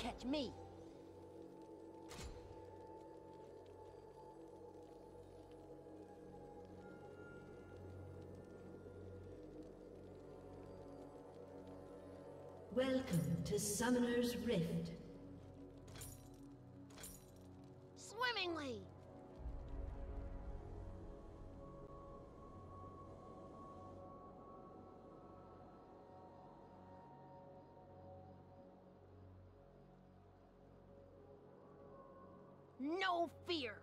catch me. Welcome to Summoner's Rift. No fear!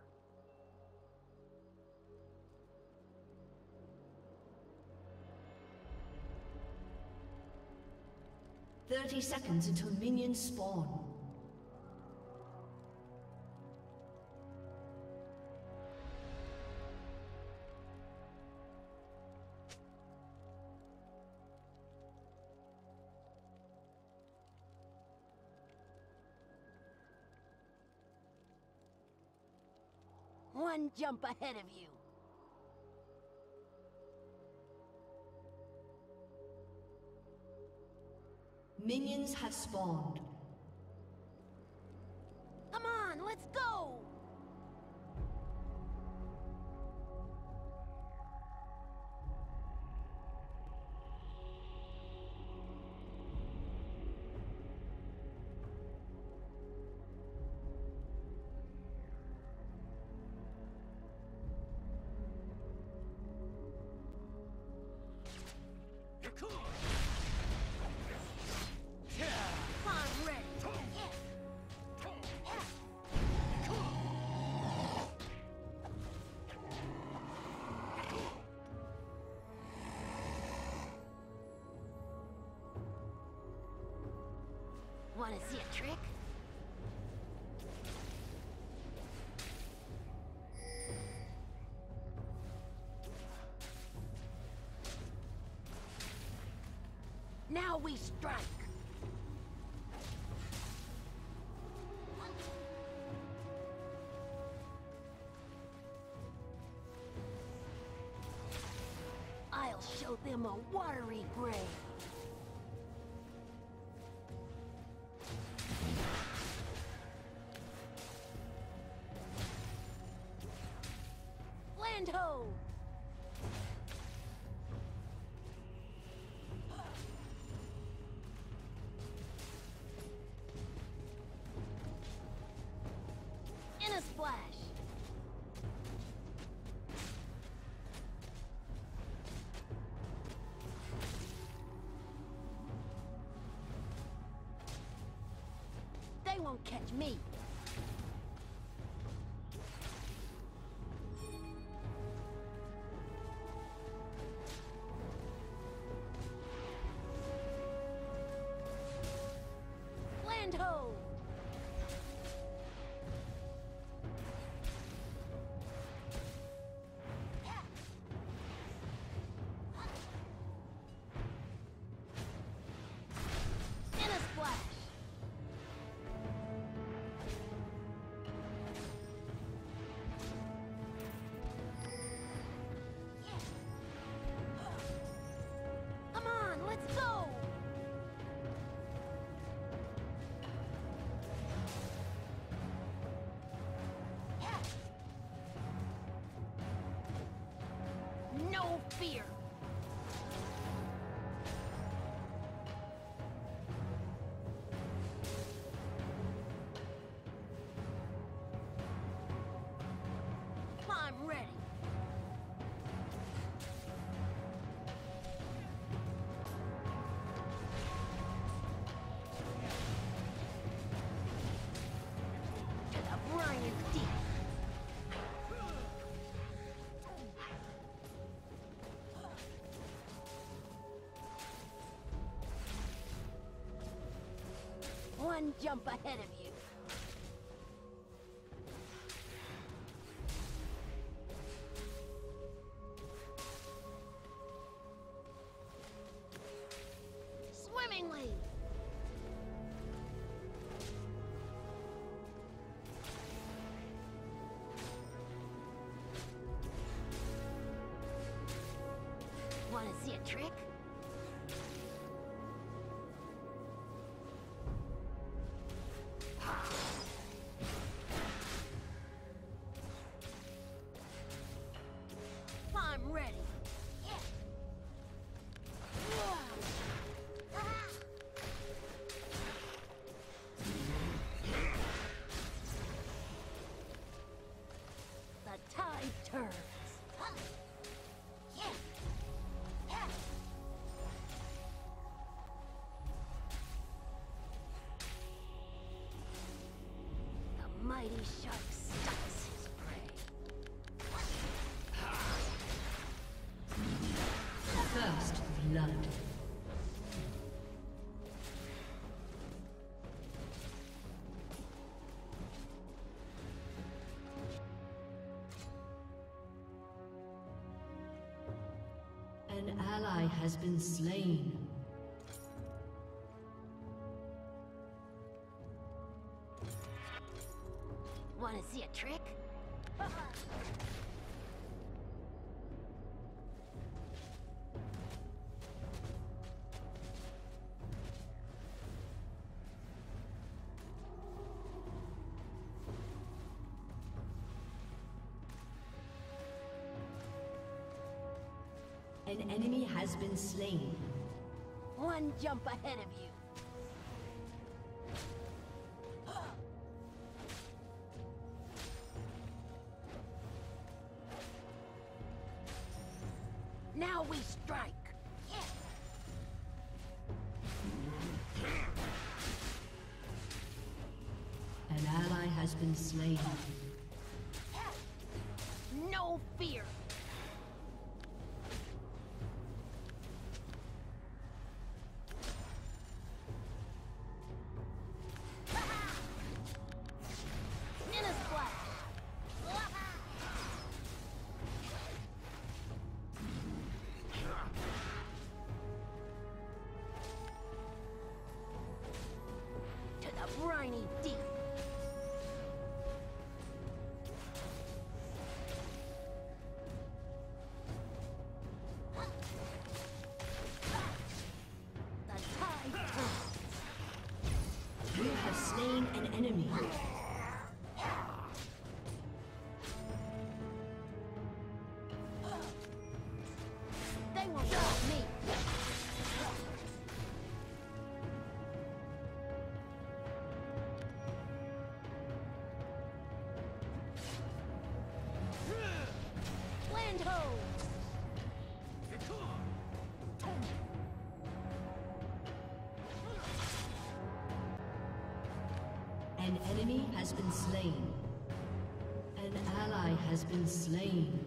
Thirty seconds until minions spawn. Jump ahead of you. Minions have spawned. Wanna see a trick? Now we strike! I'll show them a watery grave. In a splash! They won't catch me. Fear! One jump ahead of you. Mighty shark his prey. First blood. An ally has been slain. An enemy has been slain. One jump ahead of you. Enemy. Enemy has been slain. An ally has been slain.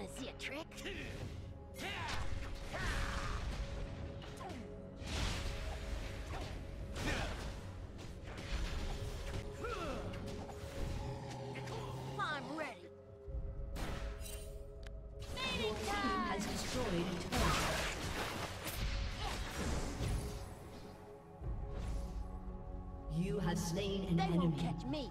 Wanna see a trick? I'm ready. Your team time! has destroyed a turret. You have slain an They enemy. won't catch me.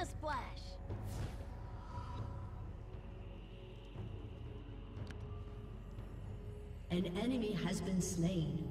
A splash. An enemy has been slain.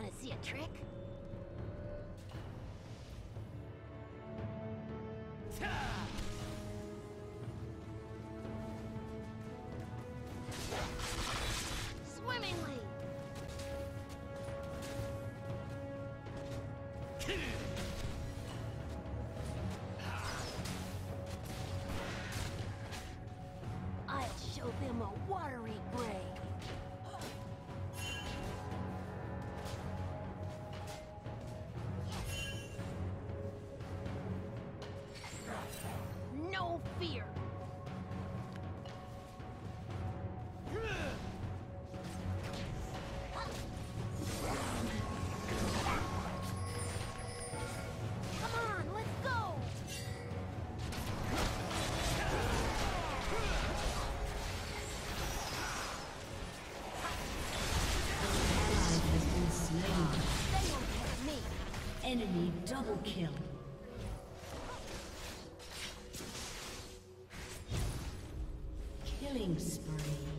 Want to see a trick? Enemy double kill. Killing spree.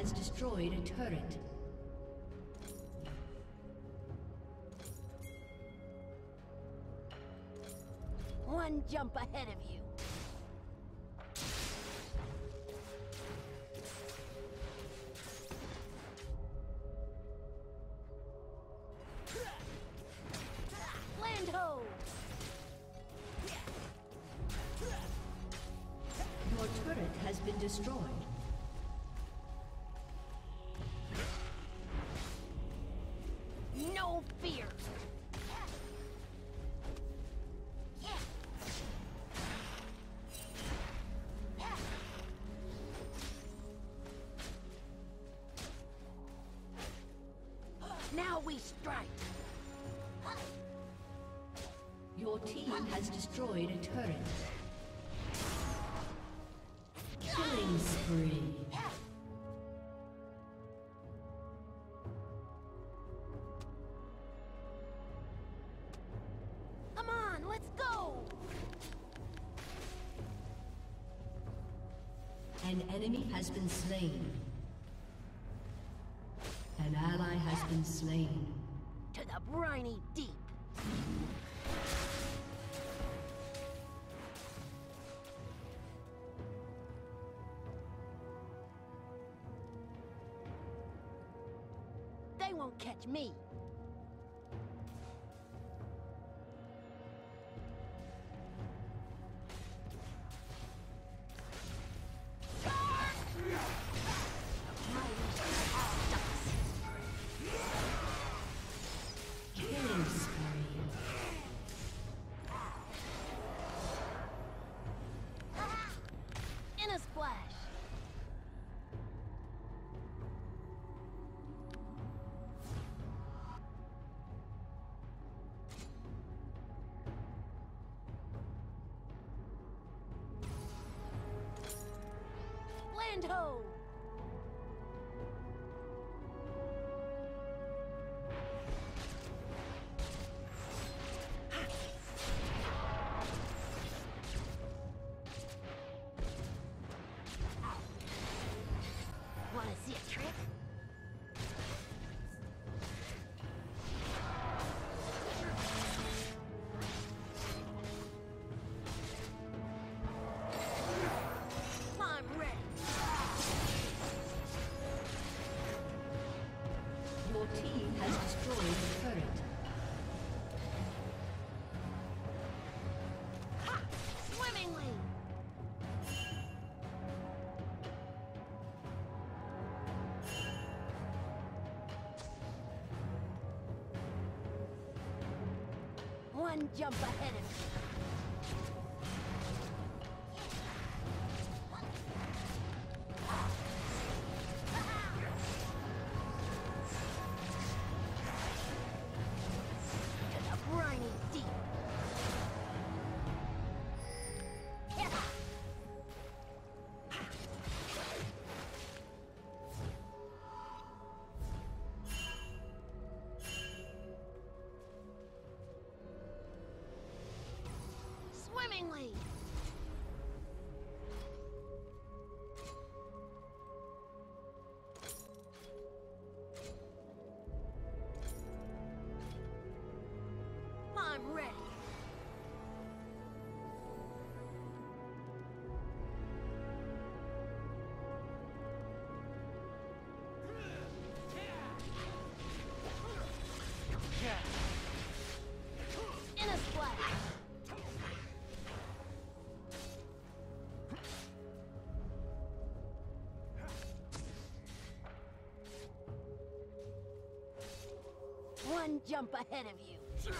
Has destroyed a turret. One jump ahead of you. Your turret has been destroyed. Now we strike. Your team has destroyed a turret. Killing spree. Come on, let's go. An enemy has been slain. Has been slain. To the briny deep. They won't catch me. Land ho! Destroyed the turret. Ha! Swimmingly! One jump ahead of you. Swimmingly! Jump ahead of you.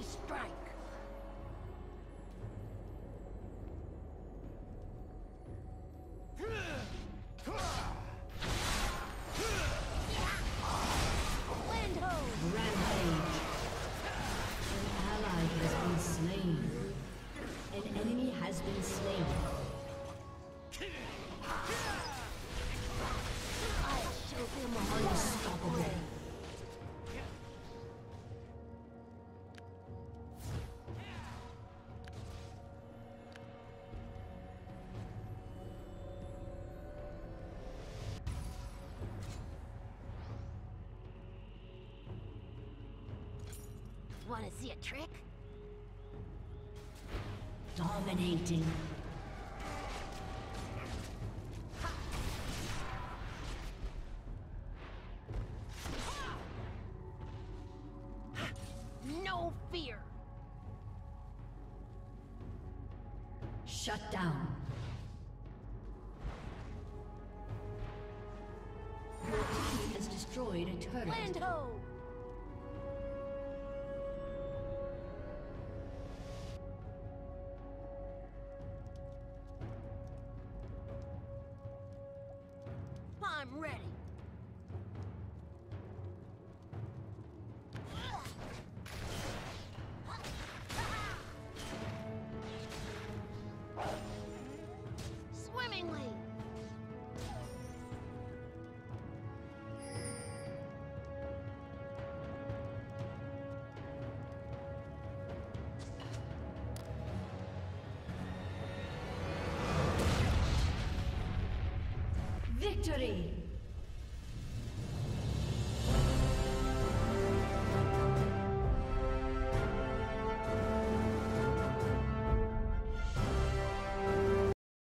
Now we Wanna see a trick? Dominating. No fear! Shut down. Your team has destroyed a turret. Land ho! Victory!